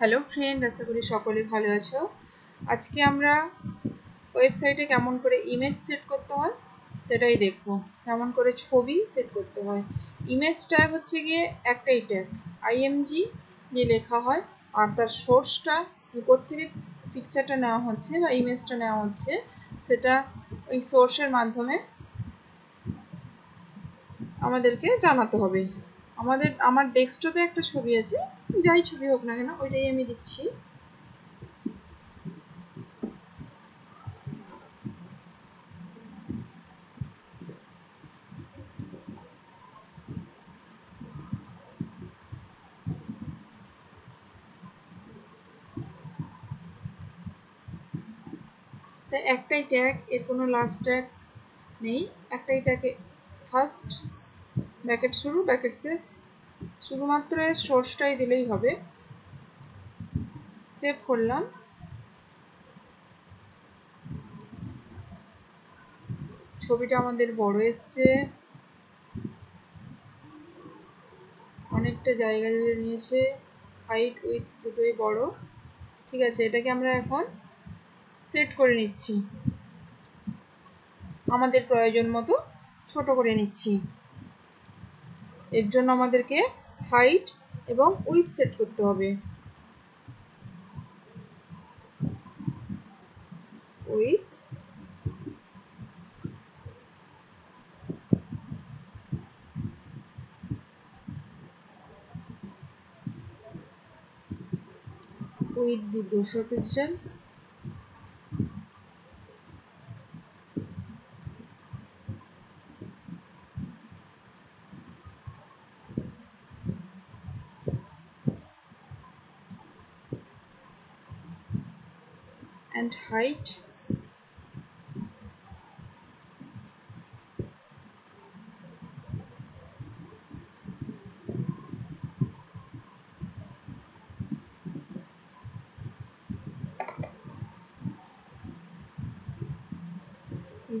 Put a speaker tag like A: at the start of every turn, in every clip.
A: Hello friend আশা করি সকলে ভালো আছো। আজকে আমরা ওয়েবসাইটে কেমন করে ইমেজ সেট করতে হয়, সেটাই দেখব। কেমন করে ছবি সেট করতে হয়। ইমেজ ট্যাগ হচ্ছে গিয়ে একটাই ট্যাগ আইএমজি দিয়ে লেখা হয়, আর তার সোর্সটা থেকে পিকচারটা নেওয়া হচ্ছে বা ইমেজটা নেওয়া হচ্ছে, সেটা ওই সোর্সের মাধ্যমে আমাদেরকে জানাতে হবে। আমাদের, আমার ডেস্কটপে একটা ছবি আছে, যাই ছবি হোক না কেন, ওইটাই আমি দিচ্ছি। একটাই ট্যাগ এর কোনো লাস্ট ট্যাগ নেই, একটাই ট্যাগে ফার্স্ট ব্যাকেট শুরু, ব্যাকেট শেষ। শুধুমাত্র এর সোর্সটাই দিলেই হবে। সেভ করলাম। ছবিটা আমাদের বড় এসছে। অনেকটা জায়গা জুড়ে নিয়েছে। হাইট উইথ দুটোই বড়। ঠিক আছে, এটাকে আমরা এখন সেট করে নিচ্ছি। আমাদের প্রয়োজন মতো ছোট করে নিচ্ছি। এর জন্য আমাদেরকে হাইট এবং উইথ সেট করতে হবে। উইথ উইথ দি দুশো পিক্সেল and height.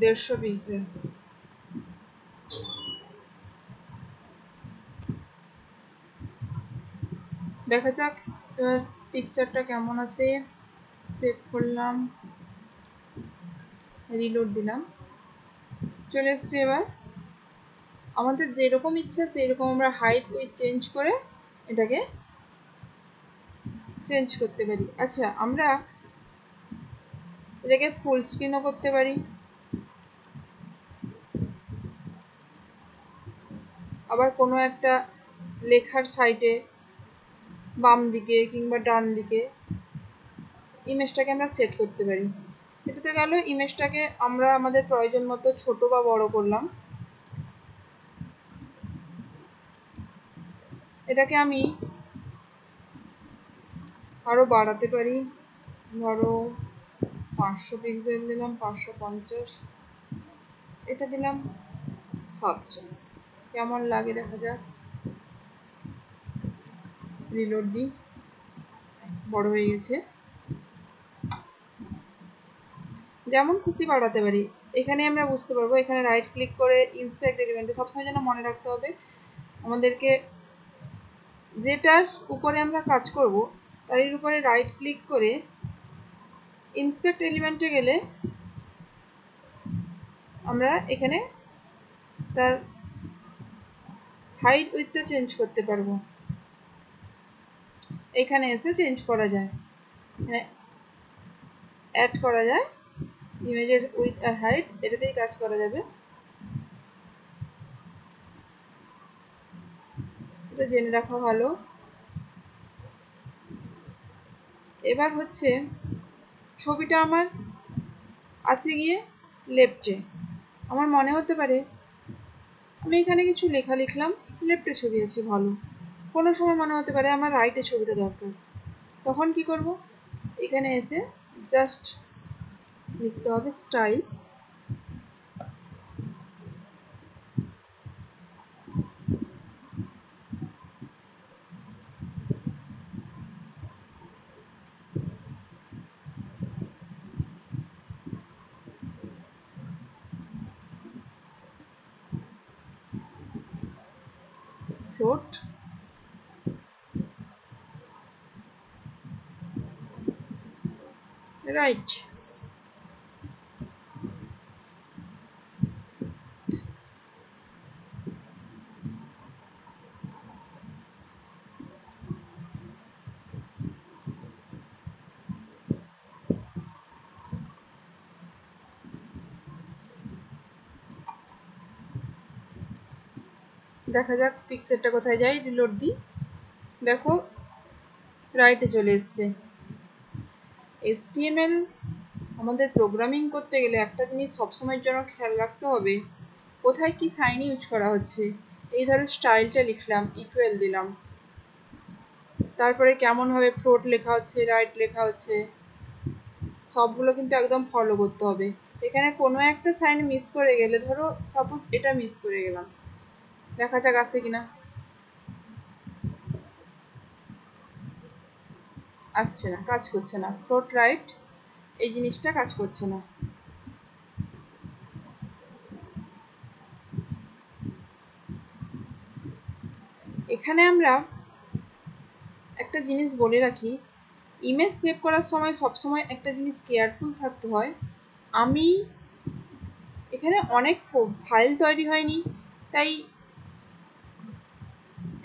A: দেড়শো পিক্সেল দেখা যাক পিকচারটা কেমন আছে। সেভ করলাম। রিলোড দিলাম। চলে এসছে এবার। আমাদের যেরকম ইচ্ছা সেরকম আমরা হাইট উইথ চেঞ্জ করে এটাকে চেঞ্জ করতে পারি। আচ্ছা আমরা এটাকে ফুল স্ক্রিনও করতে পারি। আবার কোনো একটা লেখার সাইডে বাম দিকে কিংবা ডান দিকে ইমেজটাকে আমরা সেট করতে পারি। এটাতে গেল ইমেজটাকে আমরা আমাদের প্রয়োজন মতো ছোট বা বড় করলাম। এটাকে আমি আরও বাড়াতে পারি। ধরো পাঁচশো পিক্সেল দিলাম, পাঁচশো পঞ্চাশ। এটা দিলাম সাতশো। কেমন লাগে দেখা যাক। রিলোড দিই বড় হয়ে গেছে। যেমন খুশি বাড়াতে পারি। এখানে আমরা বুঝতে পারব, এখানে রাইট ক্লিক করে ইন্সপেক্ট এলিমেন্টে সবসময় যেন মনে রাখতে হবে। আমাদেরকে যেটার উপরে আমরা কাজ করব তার উপরে রাইট ক্লিক করে ইন্সপেক্ট এলিমেন্টে গেলে আমরা এখানে তার হাইট উইথটা চেঞ্জ করতে পারব। এখানে এসে চেঞ্জ করা যায়। মানে অ্যাড করা যায়। ইমেজের উইথ আর হাইট এটাতেই কাজ করা যাবে। এটা জেনে রাখা ভালো। এবার হচ্ছে, ছবিটা আমার আছে গিয়ে লেফটে আমার মনে হতে পারে, আমি এখানে কিছু লেখা লিখলাম লেফটে ছবি আছে, ভালো। কোনো সময় মনে হতে পারে আমার রাইটে ছবিটা দরকার। তখন কি করব? এখানে এসে জাস্ট লিখতে হবে স্টাইল float. রাইট দেখা যাক পিকচারটা কোথায় যায় রিলোড দিই। দেখো রাইটে চলে এসছে। এসটিএমএল আমাদের প্রোগ্রামিং করতে গেলে একটা জিনিস সবসময়ের জন্য খেয়াল রাখতে হবে। কোথায় কি সাইন ইউজ করা হচ্ছে? এই ধরো স্টাইলটা লিখলাম ইকুয়াল দিলাম। তারপরে কেমনভাবে ফ্লোট লেখা হচ্ছে রাইট লেখা হচ্ছে, সবগুলো কিন্তু একদম ফলো করতে হবে। এখানে কোনো একটা সাইন মিস করে গেলে, ধরো সাপোজ এটা মিস করে গেলাম। দেখা যাক আসে কিনা। আসছে না, কাজ করছে না। ফ্লোট রাইট এই জিনিসটা কাজ করছে না। এখানে আমরা একটা জিনিস বলে রাখি ইমেজ সেভ করার সময় সবসময় একটা জিনিস কেয়ারফুল থাকতে হয়। আমি এখানে অনেক ফাইল তৈরি হয়নি, তাই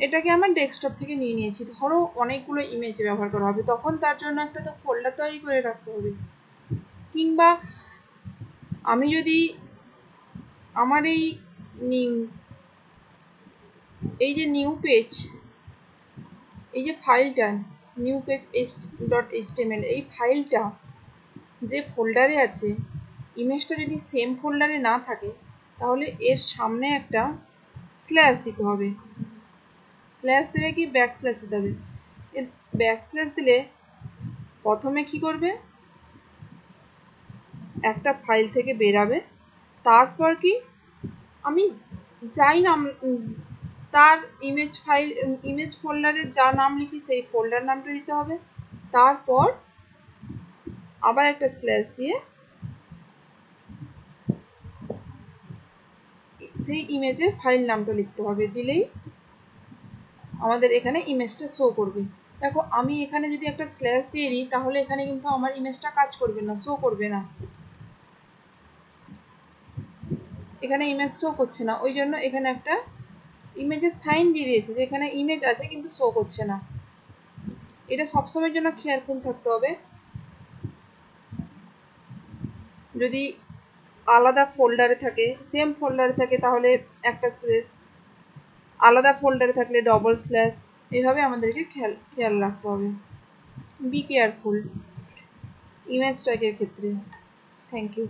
A: এটাকে আমার ডেস্কটপ থেকে নিয়ে নিয়েছি। ধরো অনেকগুলো ইমেজ ব্যবহার করা হবে। তখন তার জন্য একটা তো ফোল্ডার তৈরি করে রাখতে হবে। কিংবা আমি যদি আমার এই নিউ এই যে নিউ পেজ এই যে ফাইলটা নিউ পেজ ডট এইচটিএমএল এই ফাইলটা যে ফোল্ডারে আছে ইমেজটা যদি সেম ফোল্ডারে না থাকে, তাহলে এর সামনে একটা স্ল্যাশ দিতে হবে। স্ল্যাশ দিলে কি ব্যাক স্ল্যাশ দিতে হবে? ব্যাক স্ল্যাশ দিলে প্রথমে কি করবে? একটা ফাইল থেকে বেরাবে। তারপর কি? আমি যাই নাম তার ইমেজ ফাইল ইমেজ ফোল্ডারে যা নাম লিখি সেই ফোল্ডার নামটা দিতে হবে। তারপর আবার একটা স্ল্যাশ দিয়ে সেই ইমেজের ফাইল নামটা লিখতে হবে। দিলেই আমাদের এখানে ইমেজটা শো করবে। দেখো, আমি এখানে যদি একটা স্ল্যাশ দিয়ে দিই, তাহলে এখানে কিন্তু আমার ইমেজটা কাজ করবে না শো করবে না। এখানে ইমেজ শো করছে না, ওই জন্য এখানে একটা ইমেজের সাইন দিয়ে দিয়েছে যে এখানে ইমেজ আছে, কিন্তু শো করছে না। এটা সবসময়ের জন্য কেয়ারফুল থাকতে হবে। যদি আলাদা ফোল্ডারে থাকে সেম ফোল্ডারে থাকে, তাহলে একটা স্ল্যাশ আলাদা ফোল্ডারে থাকলে ডবল স্ল্যাশ এভাবে আমাদেরকে খেয়াল খেয়াল রাখতে হবে। বি কেয়ারফুল ইমেজ ট্যাগের ক্ষেত্রে। Thank you